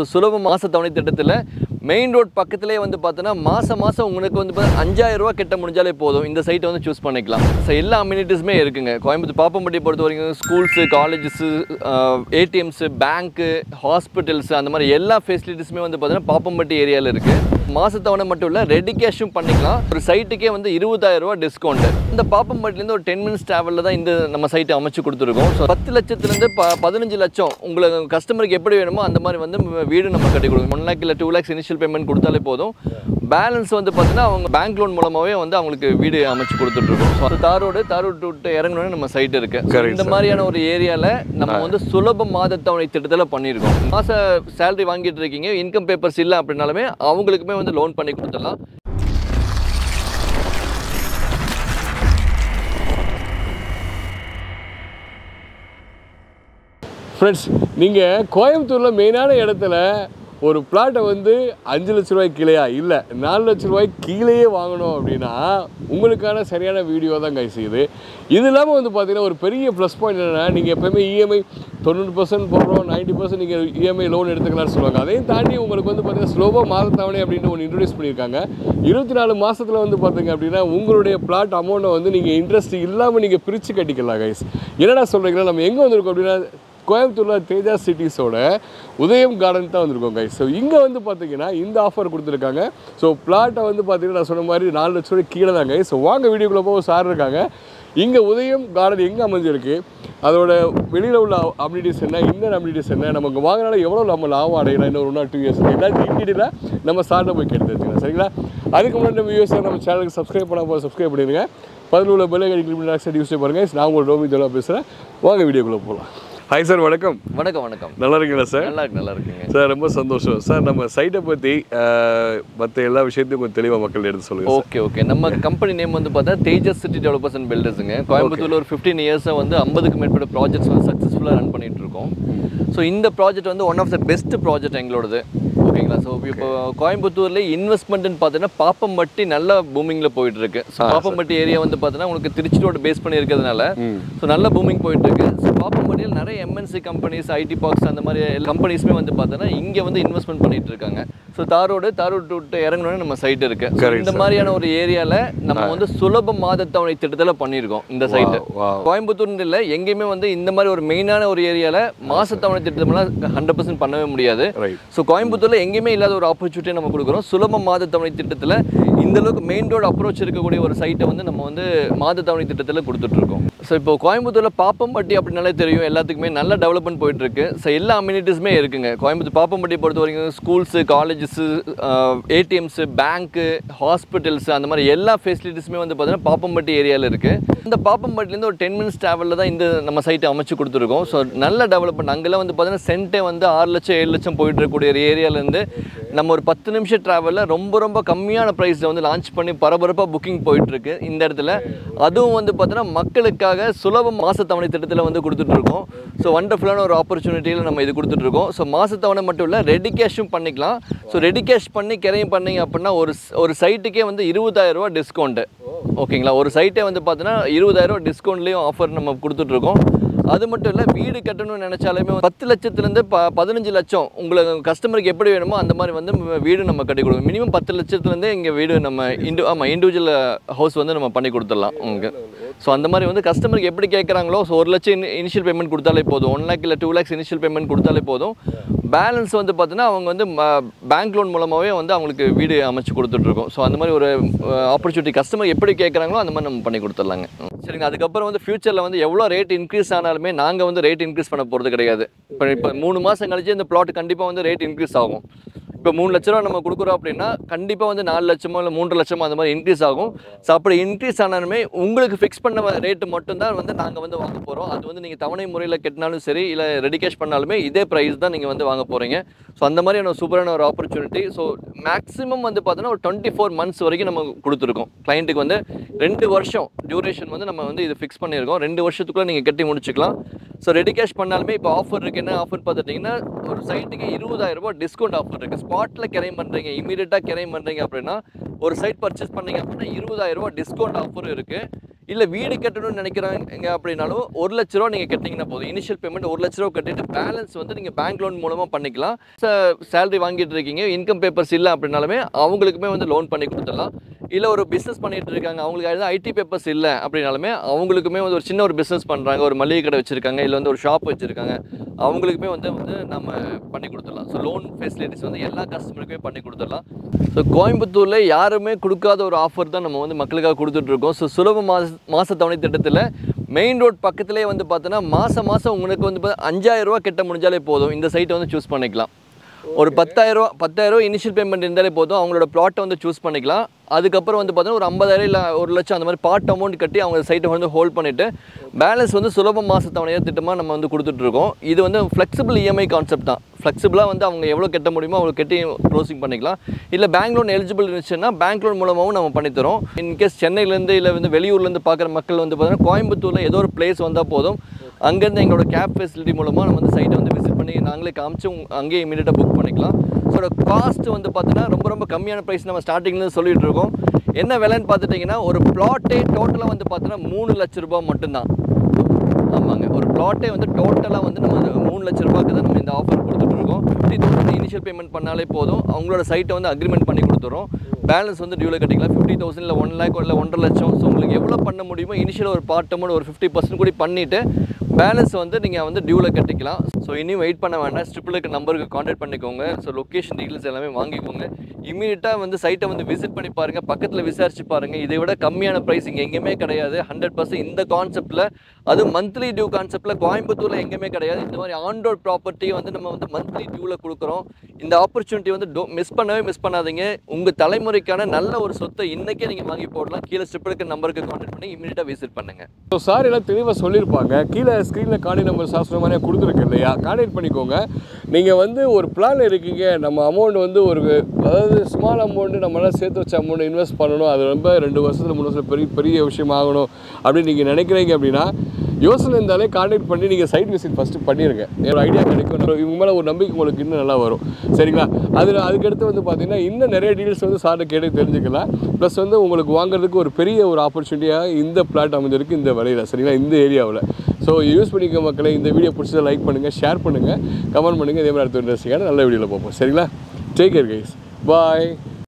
So சுலப மாச தவணை திட்டத்தில் மெயின் ரோட் பக்கத்துலேயே வந்து பார்த்தோன்னா மாதம் மாதம் உங்களுக்கு வந்து பார்த்தா அஞ்சாயிரம் ரூபா கிட்ட முடிஞ்சாலே போதும். இந்த சைட்டை வந்து சூஸ் பண்ணிக்கலாம். ஸோ எல்லா அம்யூனிட்டிஸுமே இருக்குங்க. கோயம்புத்தூர் பாப்பம்பட்டி பொறுத்த வரைக்கும் schools colleges ATMs bank hospitals அந்த மாதிரி எல்லா ஃபெசிலிட்டிஸுமே வந்து பார்த்தீங்கன்னா பாப்பம்பட்டி ஏரியாவில் இருக்குது மாசத்தவணை மட்டும் இல்லை ரெடி கேஷும் பண்ணிக்கலாம். ஒரு சைட்டுக்கே வந்து இருபதாயிரம் ரூபா டிஸ்கவுண்ட் இந்த பாப்பம்பட்டிலேருந்து ஒரு டென் மினிட்ஸ் ட்ராவலில் தான் இந்த நம்ம சைட்டை அமைச்சு கொடுத்துருக்கோம். ஸோ பத்து லட்சத்துலேருந்து ப பதினஞ்சு லட்சம் உங்களுக்கு கஸ்டமருக்கு எப்படி வேணுமோ அந்த மாதிரி வந்து வீடு நம்ம கட்டி கொடுக்கணும். ஒன் லேக் இல்லை டூ லேக்ஸ் இனிஷியல் பேமெண்ட் கொடுத்தாலே போதும். பேலன்ஸ் வந்து பார்த்தீங்கன்னா அவங்க பேங்க் லோன் மூலமாகவே வந்து அவங்களுக்கு வீடு அமைச்சு கொடுத்துட்ருக்கோம் ஸோ தாரோடு தாரோடு விட்டு இறங்கணும்னு நம்ம சைட் இருக்கு. So, Correct, இந்த. மாதிரியான ஒரு ஏரியாவில் நம்ம வந்து சுலப மாதத்தவணை திட்டத்தில் பண்ணியிருக்கோம். மாச சேலரி வாங்கிட்டு இருக்கீங்க இன்கம் பேப்பர்ஸ் இல்லை அப்படின்னாலுமே அவங்களுக்குமே வந்து லோன் பண்ணி கொடுத்துடலாம். ஃப்ரெண்ட்ஸ் நீங்கள் கோயம்புத்தூரில் மெயினான இடத்துல ஒரு பிளாட்டை வந்து அஞ்சு லட்ச ரூபாய் கீழேயா? இல்லை. நாலு லட்ச ரூபாய் கீழேயே வாங்கணும் அப்படின்னா உங்களுக்கான சரியான வீடியோ தான் கைஸ் இது. இது இல்லாமல் வந்து பார்த்தீங்கன்னா ஒரு பெரிய ப்ளஸ் பாயிண்ட் என்னென்னா நீங்கள் எப்போயுமே இஎம்ஐ தொண்ணூறு பர்சன்ட் போடுறோம் நைன்ட்டி பர்சன்ட் நீங்கள் இஎம்ஐ லோன் எடுத்துக்கலாம்னு சொல்லுவாங்க. அதையும் தாண்டி உங்களுக்கு வந்து பார்த்தீங்கன்னா ஸ்லோவாக மாதத்தவணை அப்படின்னு ஒன்று இன்ட்ரடியூஸ் பண்ணியிருக்காங்க. இருபத்தி நாலு மாதத்தில் வந்து பார்த்தீங்க அப்படின்னா உங்களுடைய பிளாட் அமௌண்ட்டை வந்து நீங்கள் இன்ட்ரெஸ்ட் இல்லாமல் நீங்கள் பிரித்து கட்டிக்கலாம் கைஸ் என்னடா சொல்கிறீங்கன்னா நம்ம எங்கே வந்திருக்கோம் அப்படின்னா கோயம்புத்தூரில் தேஜா சிட்டிஸோட உதயம் கார்டன் தான் வந்திருக்கோம் கைஸ் ஸோ இங்கே வந்து பார்த்தீங்கன்னா இந்த ஆஃபர் கொடுத்துருக்காங்க. ஸோ பிளாட்டை வந்து பார்த்தீங்கன்னா நான் சொன்ன மாதிரி நாலு லட்ச ரூபாய் கீழே தாங்க ஸோ வாங்க வீடியோக்குள்ளே போக சார் இருக்காங்க. இங்கே உதயம் கார்டன் எங்கே அமைஞ்சிருக்கு? அதோட வெளியில் உள்ள அம்யூனிட்டிஸ் என்ன? இந்த அம்யூனிட்டிஸ் என்ன? நமக்கு வாங்கினால எவ்வளோ நம்ம லாபம் அடையலாம்? இன்னும் ஒன் ஆர் டூ இயர்ஸ் எல்லாத்தையும் டீட்டெயிலாக நம்ம சார்ட்டை போய் கேட்டு வச்சுக்கலாம் சரிங்களா? அதுக்கு முன்னாடி நம்ம யூஎஸ் நம்ம சேனலுக்கு சப்ஸ்கிரைப் பண்ணால் சப்ஸ்கிரைப் பண்ணிடுங்க. பதில் உள்ள பெல்லை கடிக்கிட்டு யூஸ் பாருங்கள் நான் உங்கள் ரோமி ஜோலா பேசுகிறேன் வாங்க வீடியோக்குள்ளே போகலாம் ஹாய் சார் வணக்கம். வணக்கம் வணக்கம். நல்லா இருக்கீங்களா சார் நல்லா நல்லா இருக்குங்க. சார் ரொம்ப சந்தோஷம். சார் நம்ம சைட்டை பற்றி மற்ற எல்லா விஷயத்தையும் கொஞ்சம் தெளிவாக மக்கள் எடுத்து சொல்லுங்கள் ஓகே ஓகே நம்ம கம்பெனி நேம் வந்து பார்த்தா தேஜஸ் சிட்டி டெவலப்பர்ஸ் அண்ட் பில்டர்ஸுங்க கோயம்புத்தூர்ல ஒரு ஃபிஃப்டீன் இயர்ஸாக வந்து ஐம்பதுக்கு மேற்பட்ட ப்ராஜெக்ட்ஸ் வந்து சக்ஸஸ்ஃபுல்லாக ரன் பண்ணிட்டு இருக்கோம். ஸோ இந்த ப்ராஜெக்ட் வந்து one of the best project எங்களோடது. ஓகேங்களா? ஸோ இப்போ கோயம்புத்தூர்ல இன்வெஸ்ட்மெண்ட்னு பார்த்தீங்கன்னா பாப்பம்பட்டி நல்ல பூமிங்கில் போயிட்டு இருக்கு ஸோ பாப்பம்பட்டி ஏரியா வந்து பார்த்தீங்கன்னா உங்களுக்கு திருச்சியோட பேஸ் பண்ணி இருக்கிறதுனால ஸோ நல்ல பூமிங் போயிட்டு இருக்கு ஸோ பாப்பம்பட்டியில் நிறைய எம்என்சி கம்பெனிஸ் ஐடி பாக்ஸ் அந்த மாதிரி கம்பெனிஸுமே வந்து பார்த்தீங்கன்னா இங்கே வந்து இன்வெஸ்ட்மெண்ட் பண்ணிட்டு இருக்காங்க ஸோ தாரோடு தாரோடு விட்டு இறங்கணும்னு நம்ம சைட் இருக்கு. இந்த. மாதிரியான ஒரு ஏரியால நம்ம வந்து சுலப மாதத்தவணை திட்டத்தில் பண்ணியிருக்கோம் இந்த சைட்டு wow. கோயம்புத்தூர் இல்லை எங்கேயுமே வந்து இந்த மாதிரி ஒரு மெயினான ஒரு ஏரியால மாசத்தவணை திட்டம்லாம் ஹண்ட்ரட் பர்சன்ட் பண்ணவே முடியாது. ஸோ கோயம்புத்தூர்ல எங்கேயுமே இல்லாத ஒரு ஆப்பர்ச்சுனிட்டி நம்ம கொடுக்குறோம். சுலப மாத தவணை திட்டத்தில் இந்தளவுக்கு மெயின் ரோடு அப்ரோச் இருக்கக்கூடிய ஒரு சைட்டை வந்து நம்ம வந்து மாத தவணை திட்டத்தில் கொடுத்துட்ருக்கோம். ஸோ இப்போ கோயம்புத்தூரில் பாப்பம்பட்டி அப்படின்னாலே தெரியும். எல்லாத்துக்குமே நல்ல டெவலப்மெண்ட் போயிட்டுருக்கு ஸோ எல்லா அம்யூனிட்டிஸுமே இருக்குங்க. கோயம்புத்தூர் பாப்பம்பட்டி பொறுத்த வரைக்கும் schools colleges ATMs bank hospitals அந்த மாதிரி எல்லா ஃபெசிலிட்டிஸுமே வந்து பார்த்தீங்கன்னா பாப்பம்பட்டி ஏரியாவில் இருக்குது இந்த பாப்பம்பட்டிலேருந்து ஒரு டென் மினிட்ஸ் ட்ராவலில் தான் இந்த நம்ம சைட்டை அமைச்சு கொடுத்துருக்கோம். ஸோ நல்ல டெவலப்மெண்ட் அங்கெல்லாம் வந்து பார்த்தீங்கன்னா சென்ட்டே வந்து ஆறு லட்சம் ஏழு லட்சம் போயிட்டு இருக்கக்கூடிய ஒரு ஏரியாவிலேருந்து நம்ம ஒரு பத்து நிமிஷம் ட்ராவலில் ரொம்ப ரொம்ப கம்மியான ப்ரைஸில் வந்து லான்ச் பண்ணி பரபரப்பாக புக்கிங் போயிட்டுருக்கு இந்த இடத்துல. அதுவும் வந்து பார்த்தோன்னா மக்களுக்காக சுலப மாசத்தவணை திட்டத்தில் வந்து கொடுத்துட்ருக்கோம் ஸோ வண்டர்ஃபுல்லான ஒரு ஆப்பர்ச்சுனிட்டியில் நம்ம இது கொடுத்துட்ருக்கோம் ஸோ மாசத்தவணை மட்டும் இல்லை ரெடி கேஷும் பண்ணிக்கலாம். ஸோ ரெடி கேஷ் பண்ணி கிரையும் பண்ணீங்க அப்படின்னா ஒரு ஒரு சைட்டுக்கே வந்து இருபதாயிரம் ரூபா டிஸ்கவுண்ட்டு ஓகேங்களா ஒரு சைட்டே வந்து பார்த்தோன்னா இருபதாயிரம் ரூபா டிஸ்கவுண்ட்லேயும் ஆஃபர் நம்ம கொடுத்துட்ருக்கோம் அது மட்டும் இல்லை வீடு கட்டணும்னு நினச்சாலுமே பத்து லட்சத்துலேருந்து ப பதினஞ்சு லட்சம் உங்களுக்கு கஸ்டமருக்கு எப்படி வேணுமோ அந்த மாதிரி வந்து வீடு நம்ம கட்டி கொடுக்கணும். மினிமம் பத்து லட்சத்துலேருந்தே இங்கே வீடு நம்ம இண்டு ஆமாம் இண்டிவிஜுவல் ஹவுஸ் வந்து நம்ம பண்ணி கொடுத்துடலாம் உங்களுக்கு. ஸோ அந்த மாதிரி வந்து கஸ்டமருக்கு எப்படி கேட்குறாங்களோ ஸோ ஒரு லட்சம் இனிஷியல் பேமெண்ட் கொடுத்தாலே போதும். ஒன் லேக் இல்லை டூ லேக்ஸ் இனிஷியல் பேமெண்ட் கொடுத்தாலே போதும். பேலன்ஸ் வந்து பார்த்தீங்கன்னா அவங்க வந்து பேங்க் லோன் மூலமாகவே வந்து அவங்களுக்கு வீடு அமைச்சு கொடுத்துட்ருக்கோம் ஸோ அந்த மாதிரி ஒரு ஆப்பர்ச்சுனிட்டி கஸ்டமர் எப்படி கேட்குறாங்களோ அந்த மாதிரி நம்ம பண்ணி கொடுத்துட்லாங்க. சரிங்க அதுக்கப்புறம் வந்து ஃபியூச்சரில் வந்து எவ்வளோ ரேட் இன்க்ரீஸ் ஆனாலுமே நாங்கள் வந்து ரேட் இன்க்ரீஸ் பண்ண போகிறது கிடையாது. இப்போ இப்போ மூணு மாதம் கழிச்சு இந்த பிளாட் கண்டிப்பாக வந்து ரேட் இன்க்ரீஸ் ஆகும். இப்போ மூணு லட்ச ரூபா நம்ம கொடுக்குறோம் அப்படின்னா கண்டிப்பாக வந்து நாலு லட்சமோ இல்லை மூன்று லட்சமோ அந்த மாதிரி இன்க்ரீஸ் ஆகும். ஸோ அப்படி இன்க்ரீஸ் ஆனாலுமே உங்களுக்கு ஃபிக்ஸ் பண்ண ரேட்டு மட்டும்தான் வந்து நாங்கள் வந்து வாங்க போகிறோம் அது வந்து நீங்கள் தவணை முறையில் கட்டினாலும் சரி இல்லை ரெடி கேஷ் பண்ணாலுமே இதே ப்ரைஸ் தான் நீங்கள் வந்து வாங்க போகிறீங்க ஸோ அந்த மாதிரியான ஒரு சூப்பரான ஒரு ஆப்பர்ச்சுனிட்டி ஸோ மேக்ஸிமம் வந்து பார்த்தோன்னா ஒரு டுவெண்ட்டி ஃபோர் மந்த்ஸ் வரைக்கும் நம்ம கொடுத்துருக்கோம். கிளைண்ட்டுக்கு வந்து ரெண்டு வருஷம் டியூரேஷன் வந்து நம்ம வந்து இது ஃபிக்ஸ் பண்ணியிருக்கோம். ரெண்டு வருஷத்துக்குள்ளே நீங்கள் கட்டி முடிச்சுக்கலாம். ஸோ ரெடி கேஷ் பண்ணாலுமே இப்போ ஆஃபர் இருக்குது என்ன ஆஃபர் பார்த்துட்டிங்கன்னா ஒரு சைட்டுக்கு இருபதாயிரம் ரூபாய் டிஸ்கவுண்ட் ஆஃபர் இருக்குது ஸ்பாட்டில் கிரைம் பண்ணுறீங்க இமீடியட்டாக கிரைம் பண்ணுறீங்க அப்படின்னா ஒரு சைட் பர்ச்சேஸ் பண்ணீங்க அப்படின்னா இருபதாயிரம் ரூபாய் டிஸ்கவுண்ட் ஆஃபர் இருக்குது இல்லை வீடு கட்டணும்னு நினைக்கிறாங்க அப்படின்னாலும் ஒரு லட்ச ரூபா நீங்கள் கட்டிங்கன்னா போதும். இனிஷியல் பேமெண்ட் ஒரு லட்ச ரூபா கட்டிட்டு பேலன்ஸ் வந்து நீங்கள் பேங்க் லோன் மூலமாக பண்ணிக்கலாம். சேலரி வாங்கிட்டு இருக்கீங்க இன்கம் பேப்பர்ஸ் இல்லை அப்படின்னாலுமே அவங்களுக்குமே வந்து லோன் பண்ணி கொடுத்துடலாம். இல்லை ஒரு பிஸ்னஸ் பண்ணிட்டு இருக்காங்க அவங்களுக்கு ஏதாவது ஐடி பேப்பர்ஸ் இல்லை அப்படின்னாலுமே அவங்களுக்குமே வந்து ஒரு சின்ன ஒரு பிஸ்னஸ் பண்ணுறாங்க ஒரு மளிகை கடை வச்சுருக்காங்க இல்லை வந்து ஒரு ஷாப் வச்சுருக்காங்க அவங்களுக்குமே வந்து வந்து நம்ம பண்ணி கொடுத்துடலாம். ஸோ லோன் ஃபெசிலிட்டிஸ் வந்து எல்லா கஸ்டமருக்குமே பண்ணி கொடுத்துடலாம். ஸோ கோயம்புத்தூரில் யாருமே கொடுக்காத ஒரு ஆஃபர் தான் நம்ம வந்து மக்களுக்காக கொடுத்துட்ருக்கோம் ஸோ சுலப மாச மாச தவணை திட்டத்தில் மெயின் ரோட் பக்கத்துலேயே வந்து பார்த்தோன்னா மாதம் மாதம் உங்களுக்கு வந்து 5000 ரூபா கட்ட முடிஞ்சாலே போதும். இந்த சைட்டை வந்து சூஸ் பண்ணிக்கலாம். ஒரு பத்தாயிரரூவா பத்தாயிரரூவா இனிஷியல் பேமெண்ட் இருந்தாலே போதும். அவங்களோட ப்ளாட்டை வந்து சூஸ் பண்ணிக்கலாம். அதுக்கப்புறம் வந்து பார்த்தீங்கன்னா ஒரு ஐம்பதாயிரம் இல்லை ஒரு லட்சம் அந்த மாதிரி பார்ட் அமௌண்ட் கட்டி அவங்க சைட்டை வந்து ஹோல்ட் பண்ணிவிட்டு பேலன்ஸ் வந்து சுலப மாச தவணையாக திட்டமாக நம்ம வந்து கொடுத்துட்ருக்கோம். இது வந்து ஃப்ளெக்சிபிள் இஎம்ஐ கான்செப்ட் தான். ஃப்ளெக்சிபிளாக வந்து அவங்க எவ்வளோ கட்ட முடியுமோ அவ்வளோ கட்டி க்ளோசிங் பண்ணிக்கலாம். இல்லை பேங்க் லோன் எலிஜிபிள் இருந்துச்சுன்னா பேங்க் லோன் மூலமாகவும் நம்ம பண்ணித்தரோம். இன்கேஸ் சென்னையிலேருந்து இல்லை வந்து வெளியூர்லேருந்து பார்க்குற மக்கள் வந்து பார்த்தீங்கன்னா கோயம்புத்தூரில் ஏதோ ஒரு பிளேஸ் வந்தால் போதும். அங்கேருந்து எங்களோட கேப் ஃபெசிலிட்டி மூலமாக நம்ம வந்து சைட்டை வந்து விசிட் பண்ணி நாங்களே காமிச்சு அங்கேயே இமீடியட்டாக புக் பண்ணிக்கலாம். ஸோ காஸ்ட் வந்து பார்த்தீங்கன்னா ரொம்ப ரொம்ப கம்மியான ப்ரைஸ் நம்ம ஸ்டார்டிங்லேருந்து சொல்லிகிட்டு இருக்கோம். என்ன விலைன்னு பார்த்துட்டிங்கன்னா ஒரு பிளாட்டே டோட்டலாக வந்து பார்த்தீங்கன்னா மூணு லட்ச ரூபாய் மட்டும்தான். ஆமாங்க. ஒரு பிளாட்டே வந்து டோட்டலாக வந்து நம்ம மூணு லட்ச ரூபாய்க்கு தான் நம்ம இந்த ஆஃபர் கொடுத்துட்ருக்கோம் ஃபிஃப்டி தௌசண்ட் இனிஷியல் பேமெண்ட் பண்ணாலே போதும். அவங்களோட சைட்டை வந்து அக்ரிமெண்ட் பண்ணி கொடுத்துறோம். பேலன்ஸ் வந்து டியூவில் கட்டிக்கலாம். ஃபிஃப்டி தௌசண்ட் இல்லை ஒன் லேக் இல்லை ஒன்றரை லட்சம். ஸோ உங்களுக்கு எவ்வளோ பண்ண முடியுமோ இனிஷியல் ஒரு பார்ட் அமௌண்ட் ஒரு ஃபிஃப்டி பர்சன்ட் கூட பண்ணிவிட்டு பேலன்ஸ் வந்து நீங்கள் வந்து டியூவில் கட்டிக்கலாம். ஸோ இனியும் வெயிட் பண்ண வேண்டாம். இருக்க நம்பருக்கு காண்டாக்ட் பண்ணிக்கோங்க. ஸோ லொக்கேஷன் டீட்டெயில்ஸ் எல்லாமே வாங்கிக்கோங்க. இமீடியட்டாக வந்து சைட்டை வந்து விசிட் பண்ணி பாருங்கள் பக்கத்தில் விசாரிச்சு பாருங்கள் இதை விட கம்மியான ப்ரைஸ் இங்கே எங்கேயுமே கிடையாது. ஹண்ட்ரட் பர்சன்ட் இந்த கான்செப்ட்டில் அது மந்த்லி டியூ கான்செப்ட்டில் கோயம்புத்தூரில் எங்கேயுமே கிடையாது. இந்த மாதிரி ஆன்ரோட் ப்ராப்பர்ட்டி வந்து நம்ம வந்து மந்த்லி டியூவில் கொடுக்குறோம். இந்த ஆப்பர்ச்சுனிட்டி வந்து டோ மிஸ் பண்ணவே மிஸ் பண்ணாதீங்க. உங்கள் தலைமுறைக்கான நல்ல ஒரு சொத்தை இன்றைக்கே நீங்கள் வாங்கி போடலாம். கீழே ஸ்ட்ரிப்பில் இருக்க நம்பருக்கு காண்டாக்ட் பண்ணி இமீடியட்டாக விசிட் பண்ணுங்கள் ஸோ சார் எல்லாம் தெளிவாக சொல்லியிருப்பாங்க. கீழே ஸ்க்ரீனில் கான்டெக்ட் நம்பர் சாஸ்திரம் கொடுத்துருக்கு இல்லையா? கான்டெக்ட் பண்ணிக்கோங்க. நீங்கள் வந்து ஒரு பிளான் இருக்கீங்க நம்ம அமௌண்ட் வந்து ஒரு அதாவது ஸ்மால் அமௌண்ட்டு நம்மளால் சேர்த்து வச்ச அமௌண்ட் இன்வெஸ்ட் பண்ணணும். அது ரொம்ப ரெண்டு வருஷத்தில் மூணு வருஷத்தில் பெரிய பெரிய விஷயம் ஆகணும் அப்படின்னு நீங்கள் நினைக்கிறீங்க அப்படின்னா யோசனை இருந்தாலே கான்டாக்ட் பண்ணி நீங்கள் சைட் விசிட் ஃபஸ்ட்டு பண்ணிடுங்க ஒரு ஐடியா கிடைக்கும். இவங்க மேலே ஒரு நம்பிக்கை உங்களுக்கு இன்னும் நல்லா வரும். சரிங்களா? அதில் அதுக்கடுத்து வந்து பார்த்தீங்கன்னா இன்னும் நிறைய டீட்டெயில்ஸ் வந்து சார்ட்ட கேட்டு தெரிஞ்சுக்கலாம். ப்ளஸ் வந்து உங்களுக்கு வாங்குறதுக்கு ஒரு பெரிய ஒரு ஆப்பர்ச்சுனிட்டியாக இந்த பிளாட் அமைஞ்சிருக்கு இந்த விலையில் சரிங்களா? இந்த ஏரியாவில் ஸோ யூஸ் பண்ணிக்க மக்களை. இந்த வீடியோ பிடிச்சதை லைக் பண்ணுங்கள் ஷேர் பண்ணுங்கள் கமெண்ட் பண்ணுங்கள் இதே மாதிரி அடுத்த இன்ட்ரெஸ்டிங்கான நல்ல வீடியோவில் பார்ப்போம். சரிங்களா? Take care guys bye